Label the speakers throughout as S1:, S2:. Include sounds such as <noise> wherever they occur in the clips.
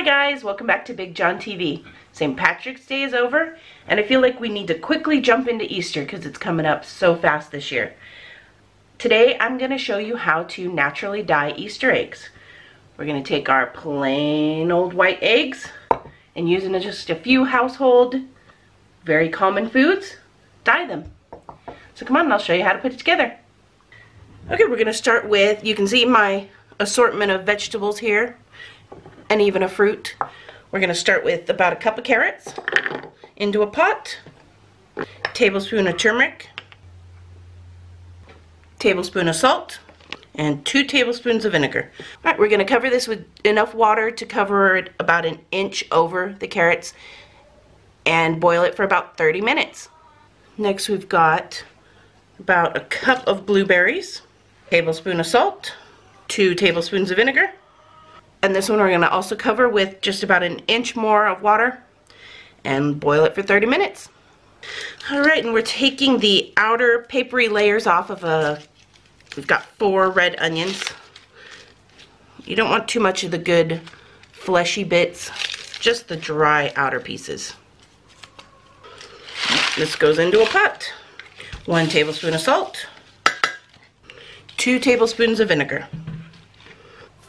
S1: Hi guys, welcome back to BigJon TV. St. Patrick's Day is over, and I feel like we need to quickly jump into Easter because it's coming up so fast this year. Today, I'm going to show you how to naturally dye Easter eggs. We're going to take our plain old white eggs and using just a few household, very common foods, dye them. So come on, I'll show you how to put it together. Okay, we're going to start with, you can see my assortment of vegetables here and even a fruit. We're going to start with about a cup of carrots into a pot, tablespoon of turmeric, tablespoon of salt, and two tablespoons of vinegar. All right, we're going to cover this with enough water to cover it about an inch over the carrots and boil it for about 30 minutes. Next we've got about a cup of blueberries, tablespoon of salt, two tablespoons of vinegar, and this one we're going to also cover with just about an inch more of water and boil it for 30 minutes. Alright, and we're taking the outer papery layers off of a, we've got four red onions. You don't want too much of the good fleshy bits, just the dry outer pieces. This goes into a pot. One tablespoon of salt, two tablespoons of vinegar.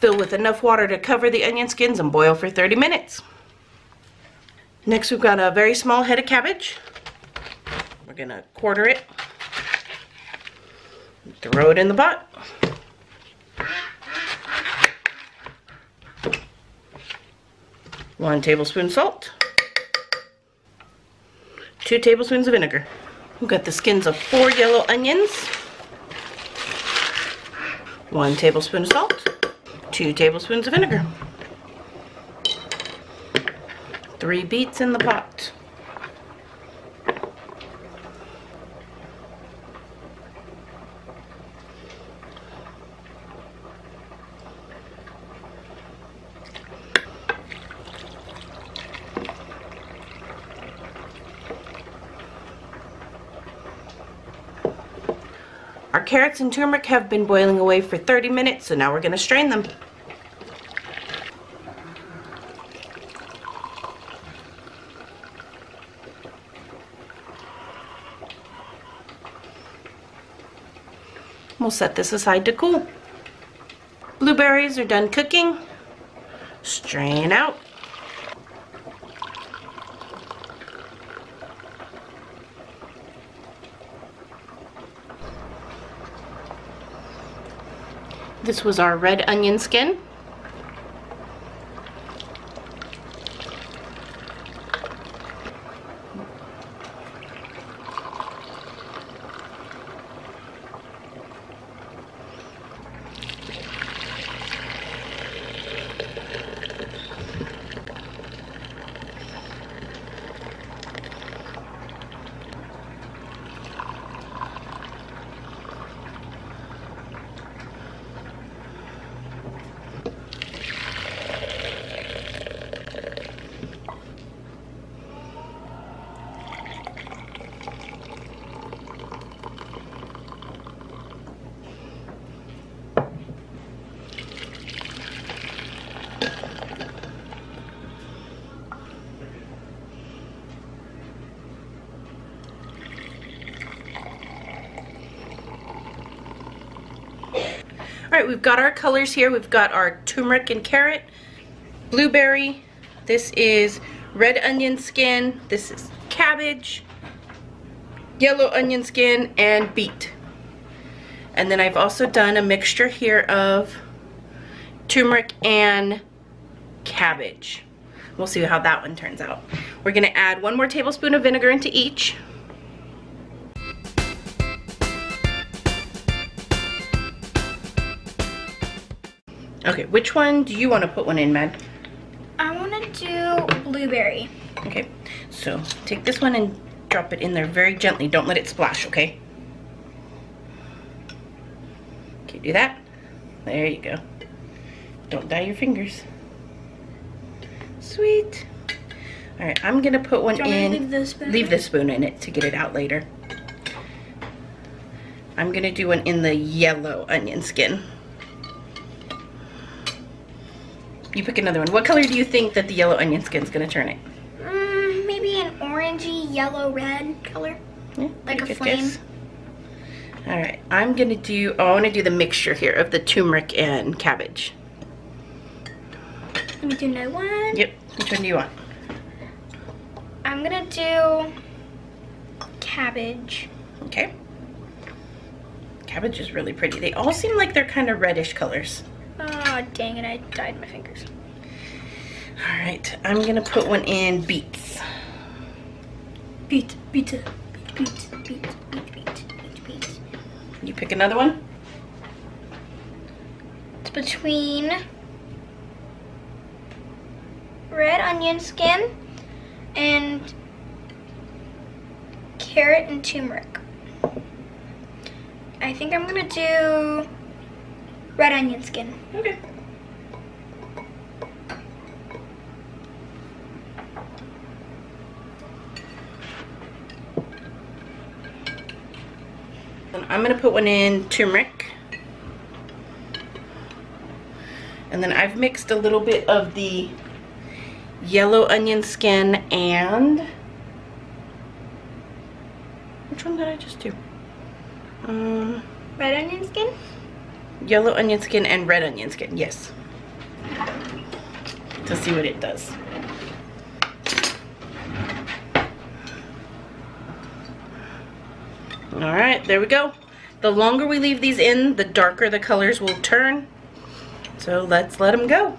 S1: Fill with enough water to cover the onion skins and boil for 30 minutes. Next we've got a very small head of cabbage. We're going to quarter it. Throw it in the pot. One tablespoon salt. Two tablespoons of vinegar. We've got the skins of four yellow onions. One tablespoon of salt two tablespoons of vinegar. Three beets in the pot. Our carrots and turmeric have been boiling away for 30 minutes, so now we're going to strain them. We'll set this aside to cool. Blueberries are done cooking. Strain out. This was our red onion skin. Right, we've got our colors here. We've got our turmeric and carrot, blueberry. This is red onion skin. This is cabbage, yellow onion skin, and beet. And then I've also done a mixture here of turmeric and cabbage. We'll see how that one turns out. We're gonna add one more tablespoon of vinegar into each. Okay, which one do you want to put one in, Mad?
S2: I want to do blueberry.
S1: Okay, so take this one and drop it in there very gently. Don't let it splash, okay? Okay, do that. There you go. Don't dye your fingers. Sweet. All right, I'm gonna put one in.
S2: leave the spoon?
S1: Leave the spoon in it to get it out later. I'm gonna do one in the yellow onion skin. You pick another one. What color do you think that the yellow onion skin's gonna turn it?
S2: Mm, maybe an orangey, yellow, red color.
S1: Yeah,
S2: Like a flame.
S1: guess. All right, I'm gonna do. Oh, I want to do the mixture here of the turmeric and cabbage.
S2: Let me do another one.
S1: Yep. Which one do you want?
S2: I'm gonna do cabbage.
S1: Okay. Cabbage is really pretty. They all seem like they're kind of reddish colors.
S2: Oh, dang it, I dyed my fingers.
S1: All right, I'm gonna put one in beets.
S2: Beet, beet, beet, beet, beet, beet, beet, beet, beet.
S1: You pick another one.
S2: It's between red onion skin and carrot and turmeric. I think I'm gonna do red onion skin.
S1: Okay. I'm gonna put one in turmeric. And then I've mixed a little bit of the yellow onion skin and which one did I just do? Um,
S2: Red onion skin?
S1: Yellow onion skin and red onion skin, yes. To see what it does. All right, there we go. The longer we leave these in, the darker the colors will turn. So let's let them go.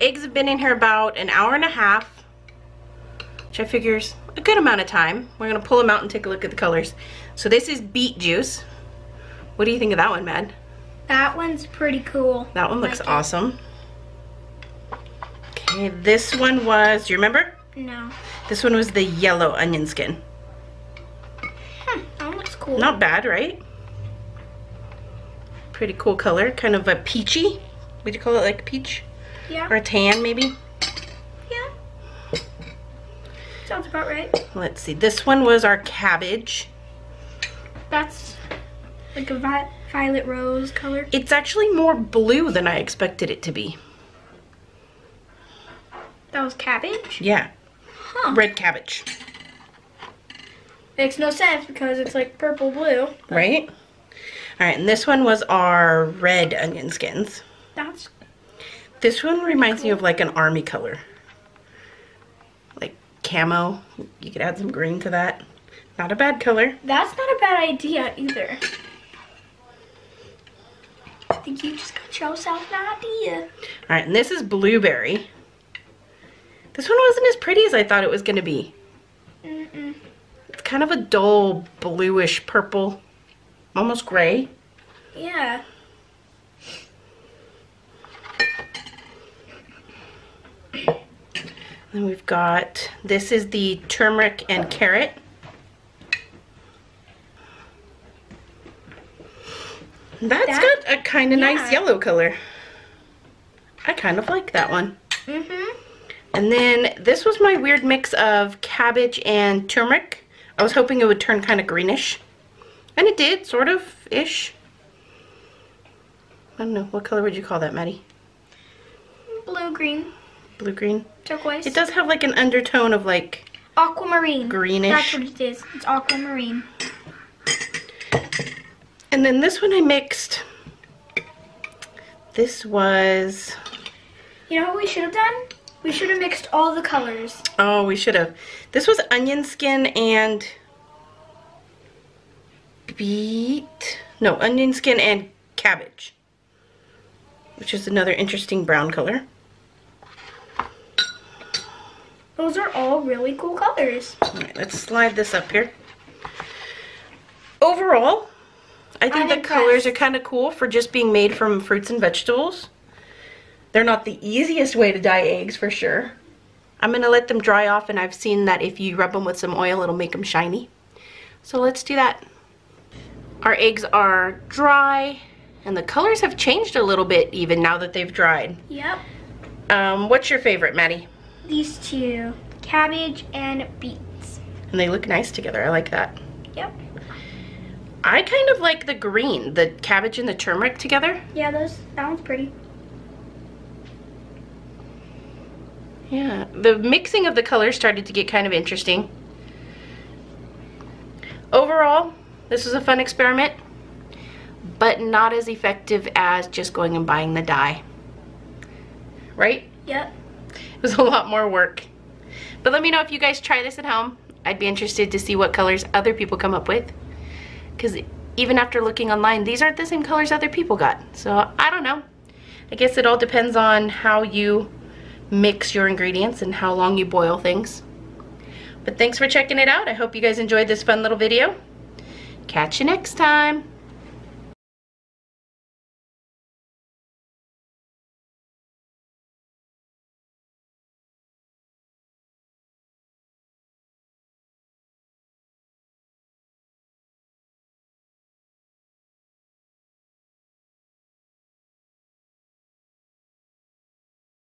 S1: The eggs have been in here about an hour and a half, which I figure is a good amount of time. We're gonna pull them out and take a look at the colors. So this is beet juice. What do you think of that one, Mad?
S2: That one's pretty cool.
S1: That one looks
S2: Like
S1: awesome. Okay, this one was, do you remember?
S2: No.
S1: This one was the yellow onion skin.
S2: Hmm, that one looks cool.
S1: Not bad, right? Pretty cool color, kind of a peachy. Would you call it like peach?
S2: Yeah.
S1: Or a tan, maybe?
S2: Yeah. Sounds about right.
S1: Let's see, this one was our cabbage.
S2: That's like a vi- violet rose color.
S1: It's actually more blue than I expected it to be.
S2: That was cabbage?
S1: Yeah,
S2: Huh.
S1: red cabbage,
S2: Makes no sense because it's like purple blue.
S1: right? All right, and this one was our red onion skins.
S2: That's
S1: This one reminds me of like an army color. Like camo. You could add some green to that. Not a bad color.
S2: that's not a bad idea either. I think you just got yourself an idea.
S1: All right, and this is blueberry. This one wasn't as pretty as I thought it was gonna be.
S2: Mm-mm.
S1: It's kind of a dull bluish purple, almost gray.
S2: Yeah.
S1: Then we've got, this is the turmeric and carrot. That's
S2: That-
S1: got a kind of nice yellow color. I kind of like that one.
S2: Mm-hmm.
S1: And then this was my weird mix of cabbage and turmeric. I was hoping it would turn kind of greenish. And it did, sort of, ish. I don't know, what color would you call that, Maddie?
S2: Blue, green, turquoise.
S1: It does have like an undertone of like
S2: aquamarine.
S1: Greenish.
S2: That's what it is. It's aquamarine.
S1: And then this one I mixed. This was,
S2: You know what we should have done? We should have mixed all the colors.
S1: oh, we should have. This was onion skin and beet. No, onion skin and cabbage. Which is another interesting brown color.
S2: Those are all really cool colors.
S1: Alright, let's slide this up here. Overall, I think
S2: I'm
S1: the
S2: impressed.
S1: colors are kind of cool for just being made from fruits and vegetables. They're not the easiest way to dye eggs for sure. I'm going to let them dry off and I've seen that if you rub them with some oil it'll make them shiny. So let's do that. Our eggs are dry and the colors have changed a little bit even now that they've dried.
S2: Yep.
S1: Um, what's your favorite, Maddie?
S2: These two, cabbage and beets.
S1: And they look nice together. I like that.
S2: Yep.
S1: I kind of like the green, the cabbage and the turmeric together.
S2: Yeah, those that one's pretty.
S1: Yeah, the mixing of the colors started to get kind of interesting. Overall, this was a fun experiment, but not as effective as just going and buying the dye. Right?
S2: Yep. <laughs>
S1: It was a lot more work. But let me know if you guys try this at home. I'd be interested to see what colors other people come up with. Because even after looking online, these aren't the same colors other people got. So I don't know. I guess it all depends on how you mix your ingredients and how long you boil things. But thanks for checking it out. I hope you guys enjoyed this fun little video. Catch you next time.